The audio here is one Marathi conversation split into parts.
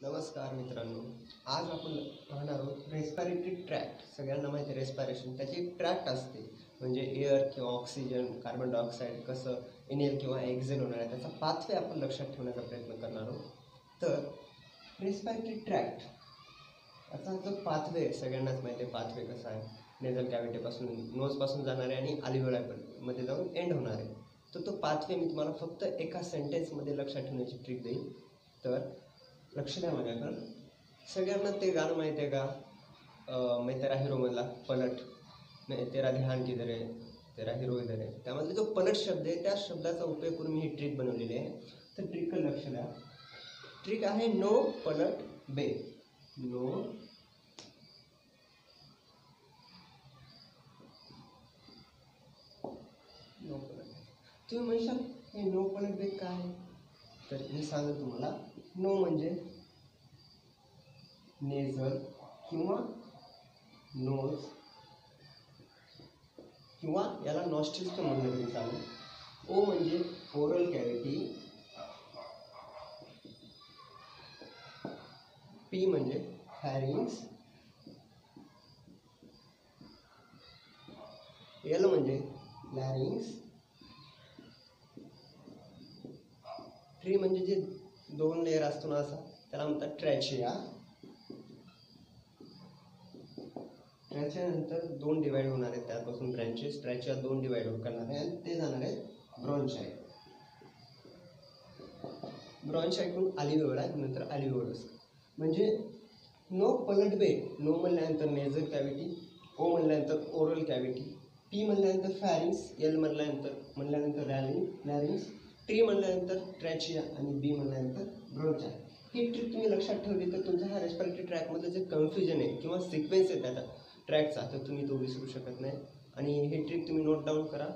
नमस्कार मित्रांनो आज आपण पाहणार आहोत रेस्पिरेटरी ट्रॅक्ट सगळ्यांना माहिती आहे रेस्पॅरेशन त्याची एक ट्रॅक्ट असते म्हणजे एअर किंवा ऑक्सिजन कार्बन डायऑक्साईड कसं इनेल किंवा एक्झेल होणार आहे त्याचा पाथवे आपण लक्षात ठेवण्याचा प्रयत्न करणार आहोत. तर रेस्पिरेटरी ट्रॅक्ट याचा जो पाथवे आहे सगळ्यांनाच माहिती आहे पाथवे कसा आहे. नेझल कॅव्हिटीपासून नोजपासून जाणार आहे आणि आलिवळामध्ये जाऊन एंड होणार आहे. तर तो पाथवे मी तुम्हाला फक्त एका सेंटेन्समध्ये लक्षात ठेवण्याची ट्रिक देईन. तर लक्ष द्या माझ्याकडं सगळ्यांना ते गाणं माहिती आहे का? अं, मैं तेरा हिरोमधला पलट. नाही तेरा ध्यान किधर आहे तेरा हिरो इधर आहे त्यामधला जो पलट शब्द आहे त्या शब्दाचा उपयोग करून मी ही ट्रिक बनवलेली आहे. तर ट्रिक लक्ष द्या. ट्रिक आहे नो पलट बे. नो नो पलट. तुम्ही म्हणशाल हे नो पलट बे काय? आहे? तर मी सांगतो तुम्हाला. नो म्हणजे नेझल किंवा नोज किंवा याला नॉस्टिल्स पण म्हणलं तरी चालेल ओ म्हणजे ओरल कॅव्हिटी. पी म्हणजे फॅरिंग्स एल म्हणजे लॅरिंग्स. थ्री म्हणजे जे दोन लेअर असतो ना असा त्याला म्हणतात ट्रॅचिया. ट्रॅचियानंतर दोन डिवाइड होणार आहेत. त्यापासून ब्रँचेस ट्रॅचिया दोन डिवाइड करणार आहे. आणि ते जाणार आहेत ब्रॉन्शाईड ब्रॉन्शाईडकडून आलिवेवड आहे. नंतर आलिवेवडस म्हणजे नो पलट बे नो म्हणल्यानंतर नेझल कॅव्हिटी ओ म्हणल्यानंतर ओरल कॅव्हिटी पी म्हणल्यानंतर फॅरिंग्स एल म्हणल्यानंतर म्हणल्यानंतर रॅलिंग लॅरिंग्स ट्री म्हणल्यानंतर ट्रॅचिया आणि बी म्हणल्यानंतर ब्रोचा ही ट्रिक तुम्ही लक्षात ठेवली तर तुमच्या हा रेस्पिरेटरी ट्रॅकमध्ये जे कन्फ्युजन आहे किंवा सिक्वेन्स आहे त्याचा ट्रॅकचा तर तुम्ही तो विसरू शकत नाही. आणि हे ट्रिक तुम्ही नोट डाऊन करा.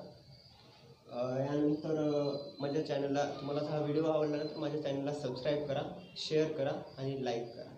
यानंतर माझ्या चॅनलला तुम्हाला हा व्हिडिओ आवडला तर माझ्या चॅनलला सबस्क्राईब करा शेअर करा आणि लाईक करा.